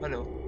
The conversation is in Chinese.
hello